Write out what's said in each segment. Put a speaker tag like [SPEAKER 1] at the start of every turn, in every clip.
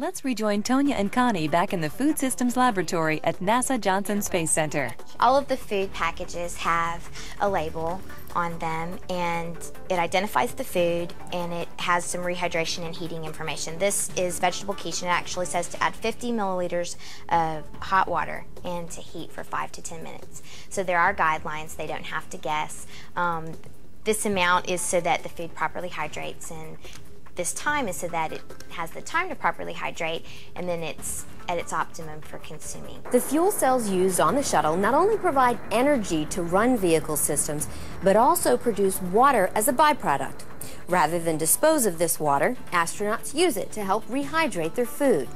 [SPEAKER 1] Let's rejoin Tonya and Connie back in the Food Systems Laboratory at NASA Johnson Space Center.
[SPEAKER 2] All of the food packages have a label on them and it identifies the food and it has some rehydration and heating information. This is vegetable quiche and it actually says to add 50 milliliters of hot water and to heat for 5 to 10 minutes. So there are guidelines, they don't have to guess. Um, this amount is so that the food properly hydrates and this time is so that it has the time to properly hydrate and then it's at its optimum for consuming.
[SPEAKER 3] The fuel cells used on the shuttle not only provide energy to run vehicle systems, but also produce water as a byproduct. Rather than dispose of this water, astronauts use it to help rehydrate their food.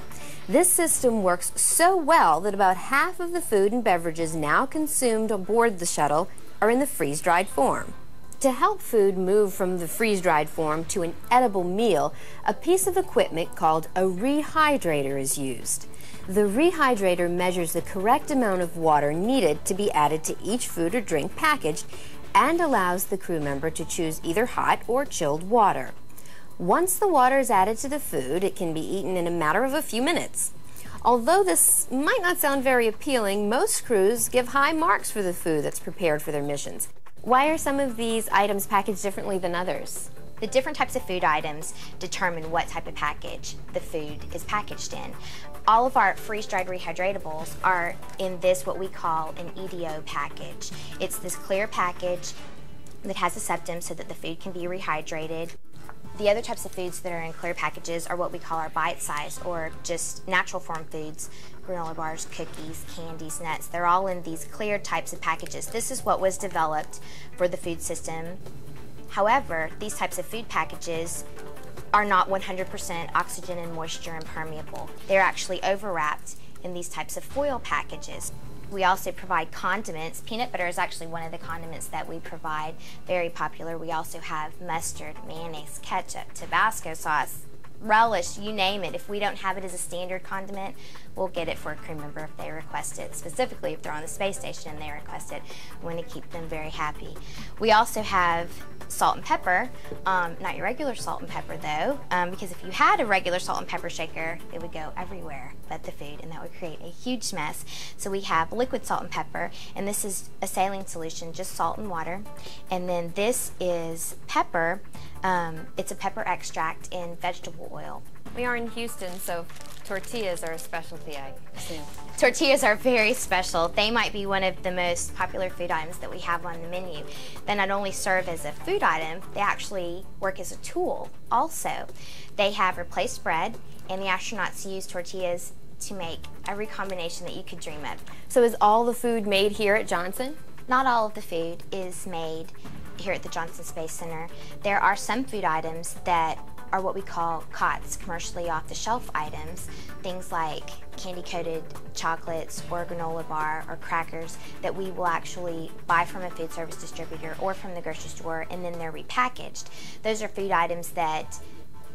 [SPEAKER 3] This system works so well that about half of the food and beverages now consumed aboard the shuttle are in the freeze-dried form. To help food move from the freeze-dried form to an edible meal, a piece of equipment called a rehydrator is used. The rehydrator measures the correct amount of water needed to be added to each food or drink packaged and allows the crew member to choose either hot or chilled water. Once the water is added to the food, it can be eaten in a matter of a few minutes. Although this might not sound very appealing, most crews give high marks for the food that's prepared for their missions. Why are some of these items packaged differently than others?
[SPEAKER 2] The different types of food items determine what type of package the food is packaged in. All of our freeze-dried rehydratables are in this what we call an EDO package. It's this clear package that has a septum so that the food can be rehydrated. The other types of foods that are in clear packages are what we call our bite-sized or just natural form foods, granola bars, cookies, candies, nuts. They're all in these clear types of packages. This is what was developed for the food system. However, these types of food packages are not 100% oxygen and moisture impermeable. They're actually overwrapped in these types of foil packages. We also provide condiments. Peanut butter is actually one of the condiments that we provide, very popular. We also have mustard, mayonnaise, ketchup, Tabasco sauce, relish, you name it. If we don't have it as a standard condiment, we'll get it for a crew member if they request it. Specifically, if they're on the space station and they request it, we want to keep them very happy. We also have salt and pepper, um, not your regular salt and pepper though, um, because if you had a regular salt and pepper shaker, it would go everywhere but the food and that would create a huge mess. So we have liquid salt and pepper and this is a saline solution, just salt and water. And then this is pepper, um, it's a pepper extract in vegetable oil.
[SPEAKER 3] We are in Houston, so tortillas are a specialty, I assume.
[SPEAKER 2] Tortillas are very special. They might be one of the most popular food items that we have on the menu. They not only serve as a food item, they actually work as a tool also. They have replaced bread, and the astronauts use tortillas to make every combination that you could dream of.
[SPEAKER 3] So is all the food made here at Johnson?
[SPEAKER 2] Not all of the food is made here at the Johnson Space Center. There are some food items that are what we call COTS, commercially off-the-shelf items, things like candy-coated chocolates or granola bar or crackers that we will actually buy from a food service distributor or from the grocery store and then they're repackaged. Those are food items that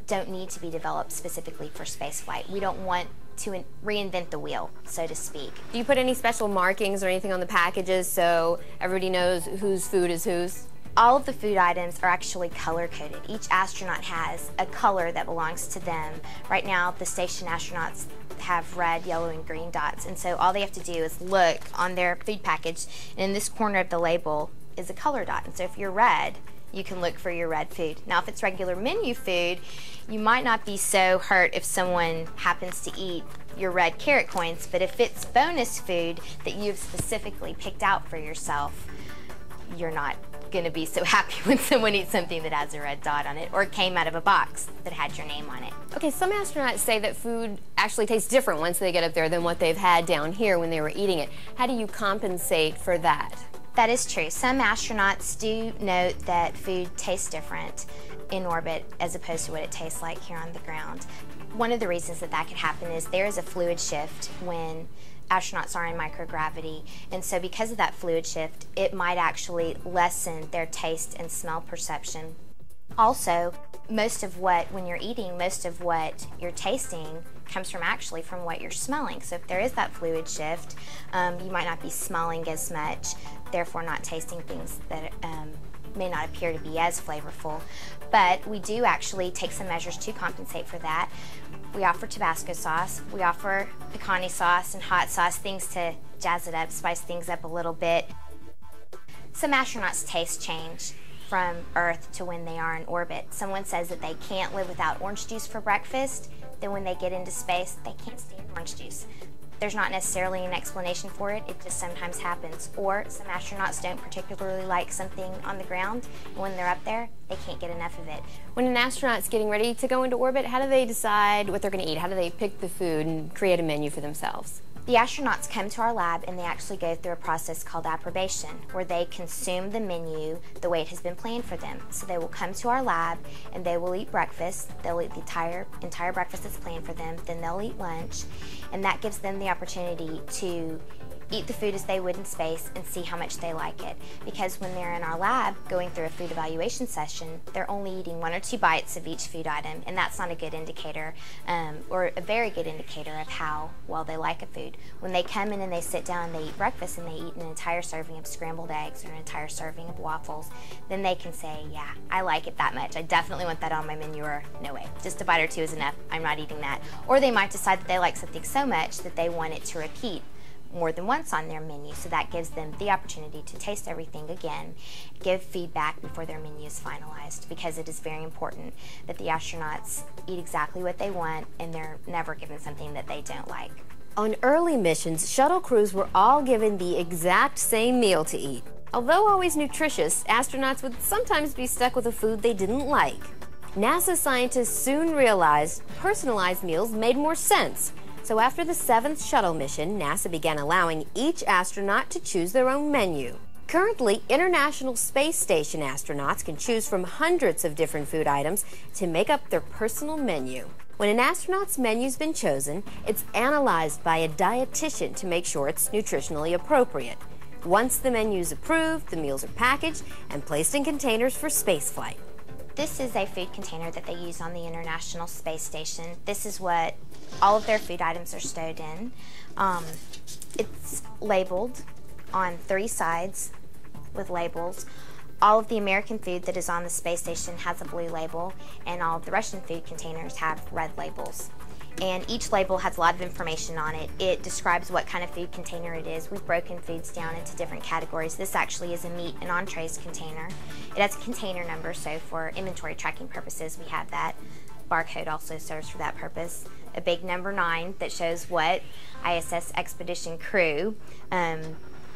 [SPEAKER 2] don't need to be developed specifically for spaceflight. We don't want to reinvent the wheel, so to speak.
[SPEAKER 3] Do you put any special markings or anything on the packages so everybody knows whose food is whose?
[SPEAKER 2] All of the food items are actually color coded. Each astronaut has a color that belongs to them. Right now, the station astronauts have red, yellow, and green dots, and so all they have to do is look on their food package, and in this corner of the label is a color dot. And so if you're red, you can look for your red food. Now, if it's regular menu food, you might not be so hurt if someone happens to eat your red carrot coins, but if it's bonus food that you've specifically picked out for yourself, you're not going to be so happy when someone eats something that has a red dot on it or came out of a box that had your name on it.
[SPEAKER 3] Okay, some astronauts say that food actually tastes different once they get up there than what they've had down here when they were eating it. How do you compensate for that?
[SPEAKER 2] That is true. Some astronauts do note that food tastes different in orbit as opposed to what it tastes like here on the ground. One of the reasons that that could happen is there is a fluid shift when astronauts are in microgravity. And so because of that fluid shift, it might actually lessen their taste and smell perception. Also, most of what, when you're eating, most of what you're tasting comes from actually from what you're smelling. So if there is that fluid shift, um, you might not be smelling as much, therefore not tasting things that um, may not appear to be as flavorful. But we do actually take some measures to compensate for that. we offer Tabasco sauce, we offer picante sauce and hot sauce, things to jazz it up, spice things up a little bit. Some astronauts' taste change from Earth to when they are in orbit. Someone says that they can't live without orange juice for breakfast, then when they get into space, they can't stand orange juice. There's not necessarily an explanation for it, it just sometimes happens. Or some astronauts don't particularly like something on the ground, and when they're up there, they can't get enough of it.
[SPEAKER 3] When an astronaut's getting ready to go into orbit, how do they decide what they're going to eat? How do they pick the food and create a menu for themselves?
[SPEAKER 2] The astronauts come to our lab and they actually go through a process called approbation, where they consume the menu the way it has been planned for them. So they will come to our lab and they will eat breakfast. They'll eat the entire entire breakfast that's planned for them. Then they'll eat lunch, and that gives them the opportunity to eat the food as they would in space and see how much they like it. Because when they're in our lab going through a food evaluation session, they're only eating one or two bites of each food item, and that's not a good indicator um, or a very good indicator of how well they like a food. When they come in and they sit down and they eat breakfast and they eat an entire serving of scrambled eggs or an entire serving of waffles, then they can say, yeah, I like it that much. I definitely want that on my menu or no way. Just a bite or two is enough. I'm not eating that. Or they might decide that they like something so much that they want it to repeat more than once on their menu. So that gives them the opportunity to taste everything again, give feedback before their menu is finalized because it is very important that the astronauts eat exactly what they want and they're never given something that they don't like.
[SPEAKER 3] On early missions, shuttle crews were all given the exact same meal to eat. Although always nutritious, astronauts would sometimes be stuck with a food they didn't like. NASA scientists soon realized personalized meals made more sense so after the seventh shuttle mission, NASA began allowing each astronaut to choose their own menu. Currently, International Space Station astronauts can choose from hundreds of different food items to make up their personal menu. When an astronaut's menu's been chosen, it's analyzed by a dietitian to make sure it's nutritionally appropriate. Once the menu's approved, the meals are packaged and placed in containers for spaceflight.
[SPEAKER 2] This is a food container that they use on the International Space Station. This is what all of their food items are stowed in. Um, it's labeled on three sides with labels. All of the American food that is on the space station has a blue label, and all of the Russian food containers have red labels and each label has a lot of information on it. It describes what kind of food container it is. We've broken foods down into different categories. This actually is a meat and entrees container. It has a container number, so for inventory tracking purposes, we have that. Barcode also serves for that purpose. A big number nine that shows what ISS expedition crew um,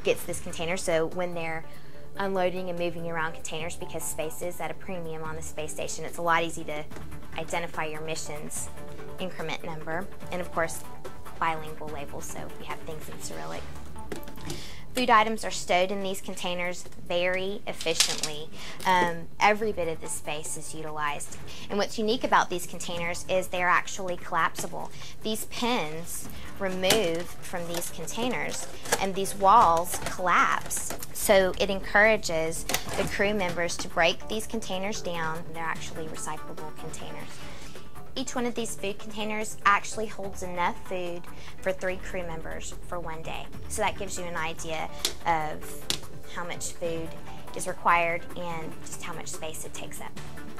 [SPEAKER 2] gets this container. So when they're unloading and moving around containers because space is at a premium on the space station. It's a lot easy to identify your missions increment number, and of course, bilingual labels, so we have things in Cyrillic. Food items are stowed in these containers very efficiently. Um, every bit of the space is utilized. And what's unique about these containers is they're actually collapsible. These pins remove from these containers and these walls collapse. So it encourages the crew members to break these containers down. They're actually recyclable containers. Each one of these food containers actually holds enough food for three crew members for one day. So that gives you an idea of how much food is required and just how much space it takes up.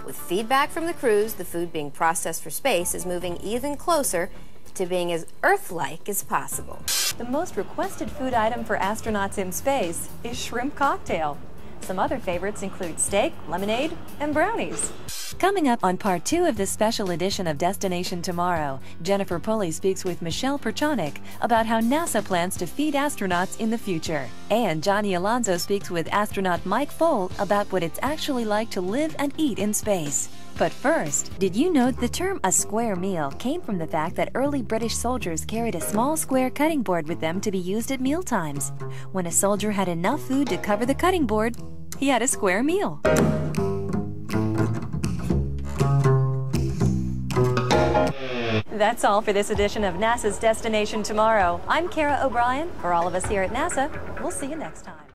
[SPEAKER 3] With feedback from the crews, the food being processed for space is moving even closer to being as Earth-like as possible.
[SPEAKER 1] The most requested food item for astronauts in space is shrimp cocktail. Some other favorites include steak, lemonade, and brownies. Coming up on part two of this special edition of Destination Tomorrow, Jennifer Pulley speaks with Michelle Perchonok about how NASA plans to feed astronauts in the future. And Johnny Alonso speaks with astronaut Mike Foale about what it's actually like to live and eat in space. But first, did you know the term a square meal came from the fact that early British soldiers carried a small square cutting board with them to be used at mealtimes? When a soldier had enough food to cover the cutting board, he had a square meal. That's all for this edition of NASA's Destination Tomorrow. I'm Kara O'Brien. For all of us here at NASA, we'll see you next time.